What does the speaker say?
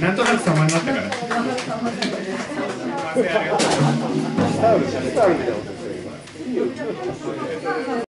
なんとなく様になったから。